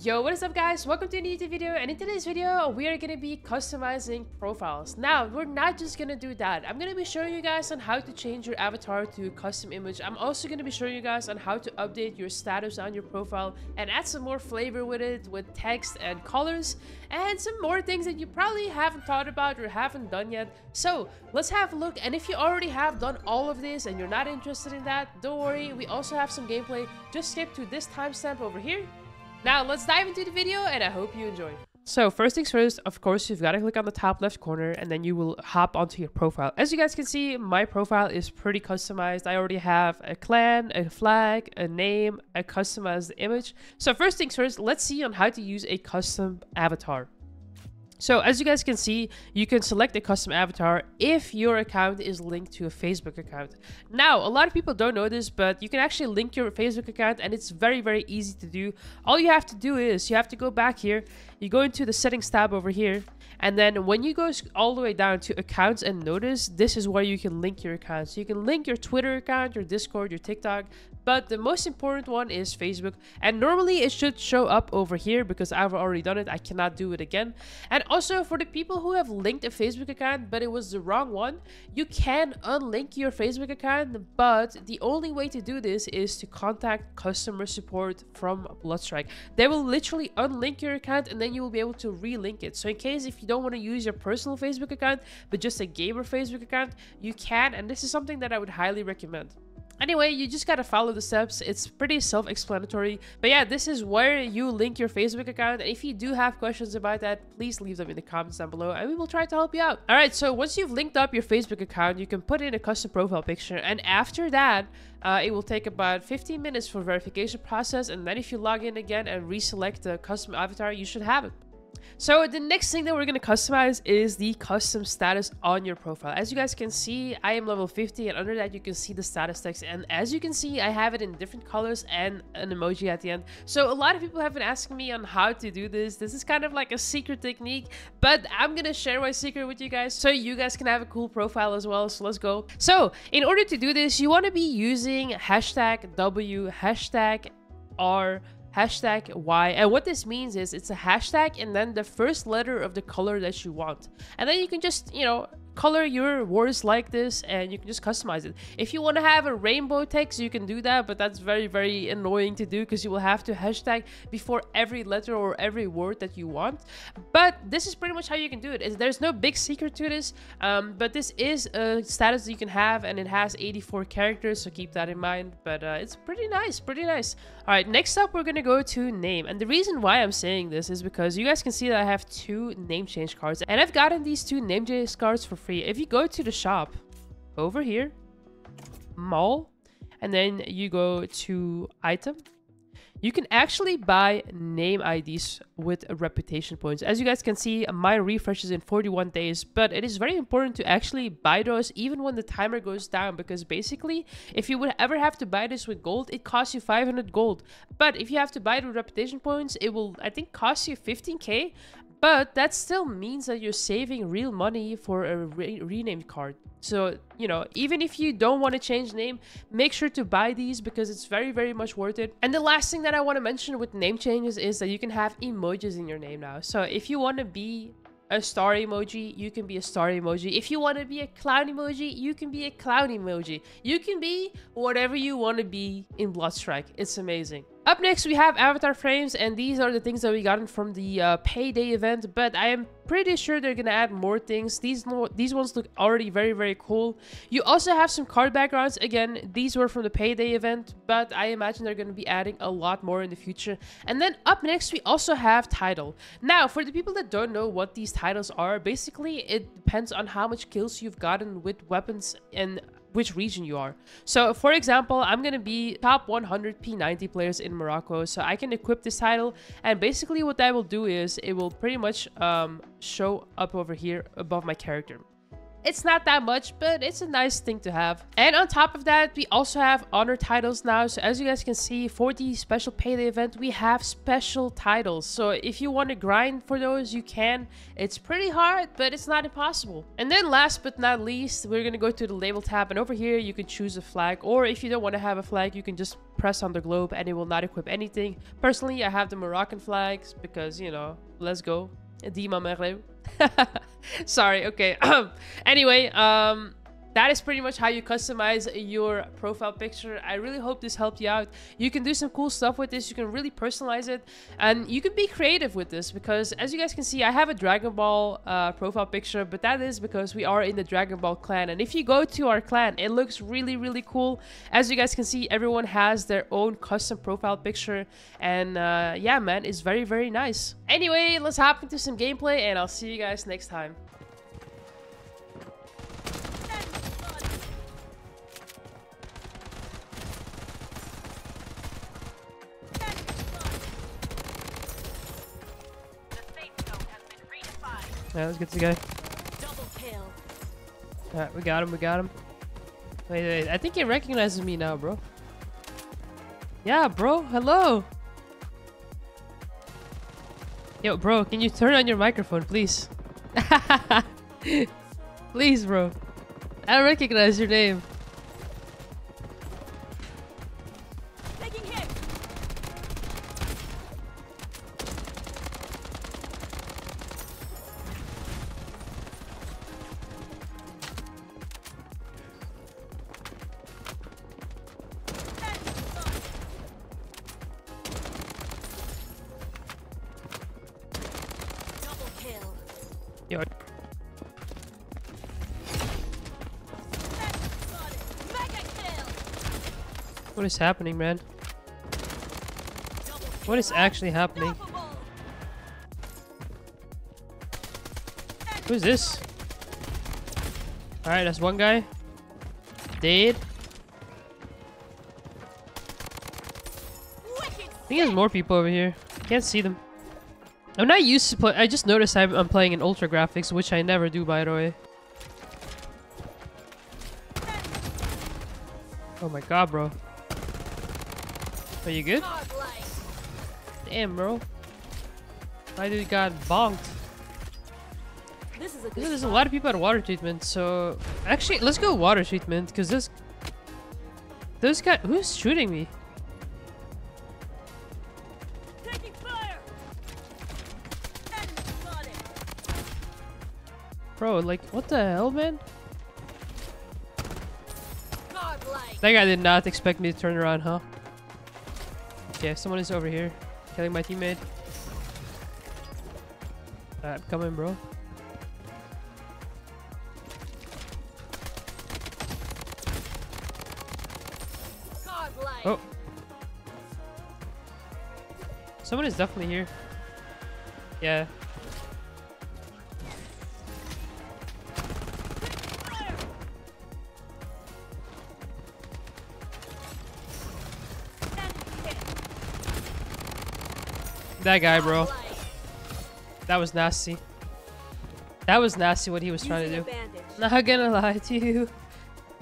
Yo, what is up guys? Welcome to a new YouTube video and in today's video we are going to be customizing profiles. Now, we're not just going to do that. I'm going to be showing you guys on how to change your avatar to custom image. I'm also going to be showing you guys on how to update your status on your profile and add some more flavor with it with text and colors and some more things that you probably haven't thought about or haven't done yet. So, let's have a look and if you already have done all of this and you're not interested in that, don't worry. We also have some gameplay. Just skip to this timestamp over here now, let's dive into the video and I hope you enjoy. So first things first, of course, you've got to click on the top left corner and then you will hop onto your profile. As you guys can see, my profile is pretty customized. I already have a clan, a flag, a name, a customized image. So first things first, let's see on how to use a custom avatar. So as you guys can see, you can select a custom avatar if your account is linked to a Facebook account. Now, a lot of people don't know this, but you can actually link your Facebook account and it's very, very easy to do. All you have to do is you have to go back here, you go into the settings tab over here, and then when you go all the way down to accounts and notice, this is where you can link your account. So you can link your Twitter account, your Discord, your TikTok, but the most important one is Facebook. And normally it should show up over here because I've already done it. I cannot do it again. And also for the people who have linked a Facebook account, but it was the wrong one, you can unlink your Facebook account, but the only way to do this is to contact customer support from Bloodstrike. They will literally unlink your account and then you will be able to relink it. So in case if you don't want to use your personal Facebook account, but just a gamer Facebook account, you can. And this is something that I would highly recommend. Anyway, you just gotta follow the steps. It's pretty self-explanatory. But yeah, this is where you link your Facebook account. And if you do have questions about that, please leave them in the comments down below and we will try to help you out. Alright, so once you've linked up your Facebook account, you can put in a custom profile picture. And after that, uh, it will take about 15 minutes for verification process. And then if you log in again and reselect the custom avatar, you should have it. So the next thing that we're going to customize is the custom status on your profile. As you guys can see, I am level 50 and under that you can see the status text. And as you can see, I have it in different colors and an emoji at the end. So a lot of people have been asking me on how to do this. This is kind of like a secret technique, but I'm going to share my secret with you guys so you guys can have a cool profile as well. So let's go. So in order to do this, you want to be using hashtag W, hashtag R, hashtag Y. And what this means is it's a hashtag and then the first letter of the color that you want. And then you can just, you know, color your words like this and you can just customize it. If you want to have a rainbow text, you can do that, but that's very, very annoying to do because you will have to hashtag before every letter or every word that you want. But this is pretty much how you can do it. There's no big secret to this, um, but this is a status that you can have and it has 84 characters, so keep that in mind. But uh, it's pretty nice, pretty nice. All right, next up, we're going to go to name. And the reason why I'm saying this is because you guys can see that I have two name change cards and I've gotten these two name change cards for free. If you go to the shop over here, mall, and then you go to item, you can actually buy name IDs with reputation points. As you guys can see, my refresh is in 41 days, but it is very important to actually buy those even when the timer goes down because basically, if you would ever have to buy this with gold, it costs you 500 gold. But if you have to buy it with reputation points, it will, I think, cost you 15k, but that still means that you're saving real money for a re renamed card. So, you know, even if you don't want to change name, make sure to buy these because it's very, very much worth it. And the last thing that I want to mention with name changes is that you can have emojis in your name now. So if you want to be a star emoji, you can be a star emoji. If you want to be a clown emoji, you can be a clown emoji. You can be whatever you want to be in Bloodstrike. It's amazing. Up next, we have avatar frames, and these are the things that we gotten from the uh, payday event, but I am pretty sure they're gonna add more things. These these ones look already very, very cool. You also have some card backgrounds. Again, these were from the payday event, but I imagine they're gonna be adding a lot more in the future. And then up next, we also have title. Now, for the people that don't know what these titles are, basically it depends on how much kills you've gotten with weapons and which region you are. So for example, I'm going to be top 100 P90 players in Morocco. So I can equip this title. And basically what that will do is it will pretty much um, show up over here above my character. It's not that much, but it's a nice thing to have. And on top of that, we also have honor titles now. So as you guys can see, for the special payday event, we have special titles. So if you want to grind for those, you can. It's pretty hard, but it's not impossible. And then last but not least, we're going to go to the label tab. And over here, you can choose a flag. Or if you don't want to have a flag, you can just press on the globe and it will not equip anything. Personally, I have the Moroccan flags because, you know, let's go. Dima Merleu. Sorry, okay. anyway, um, that is pretty much how you customize your profile picture. I really hope this helped you out. You can do some cool stuff with this. You can really personalize it and you can be creative with this because as you guys can see, I have a Dragon Ball uh, profile picture, but that is because we are in the Dragon Ball clan. And if you go to our clan, it looks really, really cool. As you guys can see, everyone has their own custom profile picture. And uh, yeah, man, it's very, very nice. Anyway, let's hop into some gameplay and I'll see you guys next time. Yeah, let's get the guy. Alright, we got him, we got him. Wait, wait, I think he recognizes me now, bro. Yeah, bro, hello. Yo, bro, can you turn on your microphone, please? please, bro. I recognize your name. What is happening, man? What is actually happening? Who's this? Alright, that's one guy. Dead. I think there's more people over here. Can't see them. I'm not used to play. I just noticed I'm, I'm playing in ultra graphics, which I never do, by the way. Oh my god, bro. Are you good? Damn, bro. I dude got bonked. This is a good There's a lot of people at water treatment, so... Actually, let's go water treatment, because this... Those guys... Who's shooting me? Bro, like, what the hell, man? That guy did not expect me to turn around, huh? Okay, someone is over here. Killing my teammate. I'm coming, bro. Oh. Someone is definitely here. Yeah, That guy, bro. That was nasty. That was nasty what he was trying to do. Not gonna lie to you.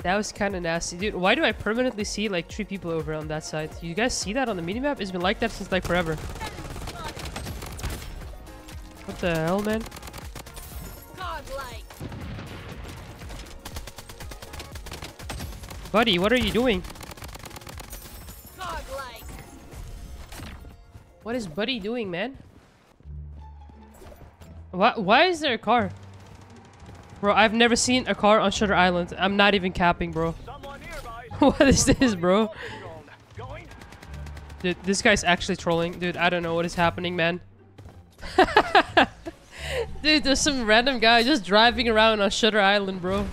That was kind of nasty. Dude, why do I permanently see like three people over on that side? You guys see that on the minimap? It's been like that since like forever. What the hell, man? Buddy, what are you doing? What is Buddy doing, man? Why, why is there a car? Bro, I've never seen a car on Shutter Island. I'm not even capping, bro. what is this, bro? Dude, this guy's actually trolling. Dude, I don't know what is happening, man. Dude, there's some random guy just driving around on Shutter Island, bro.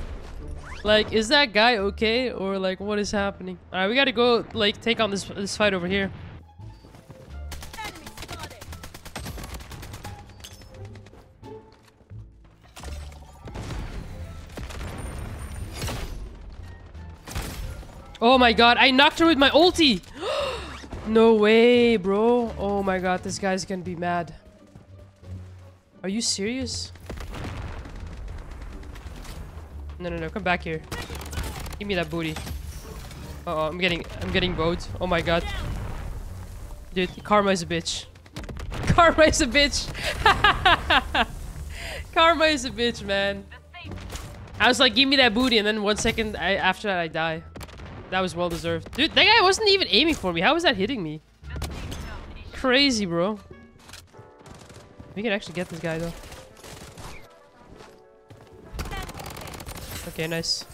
Like, is that guy okay? Or, like, what is happening? Alright, we gotta go, like, take on this, this fight over here. Oh my god, I knocked her with my ulti! no way, bro. Oh my god, this guy's gonna be mad. Are you serious? No, no, no. Come back here. Give me that booty. Uh oh, I'm getting, I'm getting bowed. Oh my god. Dude, karma is a bitch. Karma is a bitch. karma is a bitch, man. I was like, give me that booty, and then one second I, after that, I die. That was well deserved. Dude, that guy wasn't even aiming for me. How was that hitting me? Crazy, bro. We can actually get this guy, though. Okay, nice.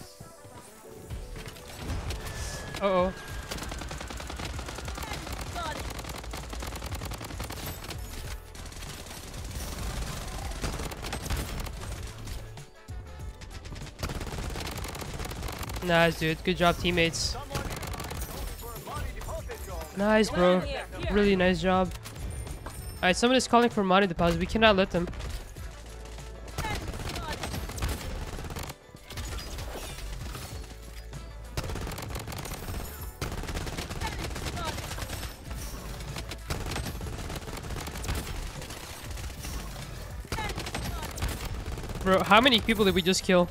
Uh-oh. Nice, dude. Good job, teammates. Nice, bro. Really nice job. Alright, someone is calling for money deposit. We cannot let them. Bro, how many people did we just kill?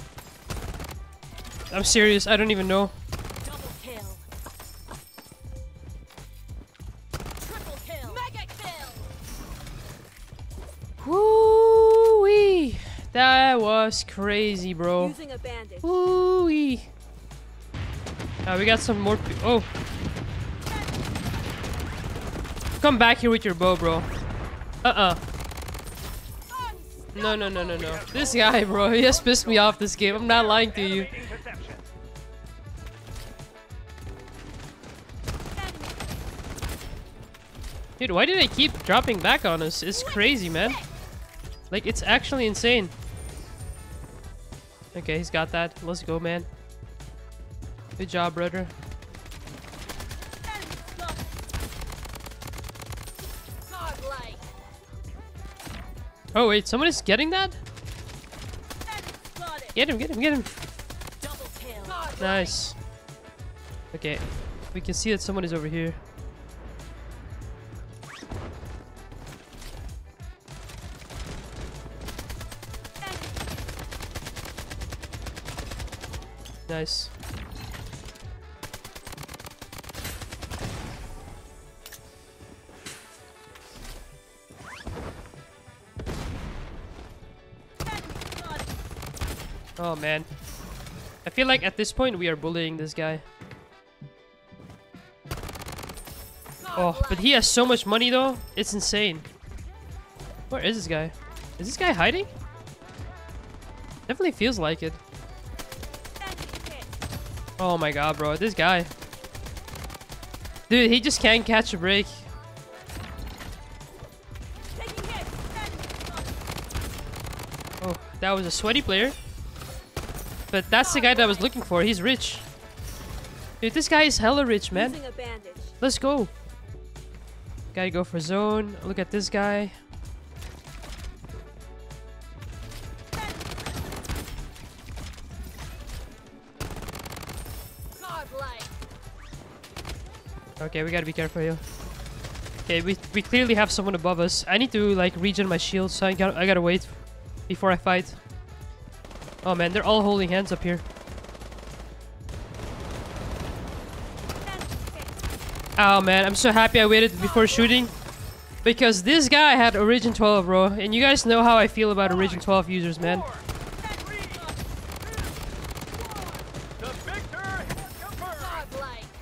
I'm serious, I don't even know. Double kill. Triple kill. Mega kill. Woo wee! That was crazy, bro. Woo wee! Uh, we got some more. Oh, come back here with your bow, bro. Uh uh. No no no no no. This guy, bro, he has pissed me off this game. I'm not lying to you. Dude, why do they keep dropping back on us? It's crazy, man. Like, it's actually insane. Okay, he's got that. Let's go, man. Good job, brother. Oh, wait, someone is getting that? Get him, get him, get him. Nice. Okay, we can see that someone is over here. Nice. Oh man. I feel like at this point we are bullying this guy. Oh, but he has so much money though. It's insane. Where is this guy? Is this guy hiding? Definitely feels like it. Oh my god, bro. This guy. Dude, he just can't catch a break. Oh, that was a sweaty player. But that's the guy that I was looking for. He's rich. Dude, this guy is hella rich, man. Using a bandage. Let's go. Gotta go for zone. Look at this guy. Okay, we gotta be careful here. Okay, we, we clearly have someone above us. I need to like regen my shield, so I gotta, I gotta wait before I fight. Oh man, they're all holding hands up here. Oh man, I'm so happy I waited before shooting. Because this guy had Origin 12, bro. And you guys know how I feel about Origin 12 users, man.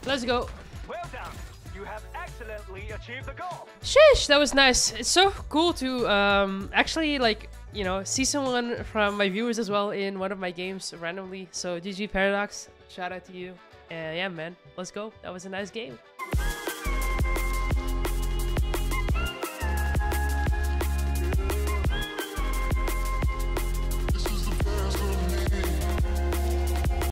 Let's go. Well done. You have excellently achieved the goal. Sheesh, that was nice. It's so cool to um, actually like you know see someone from my viewers as well in one of my games randomly. So GG Paradox, shout out to you. And yeah, man, let's go. That was a nice game.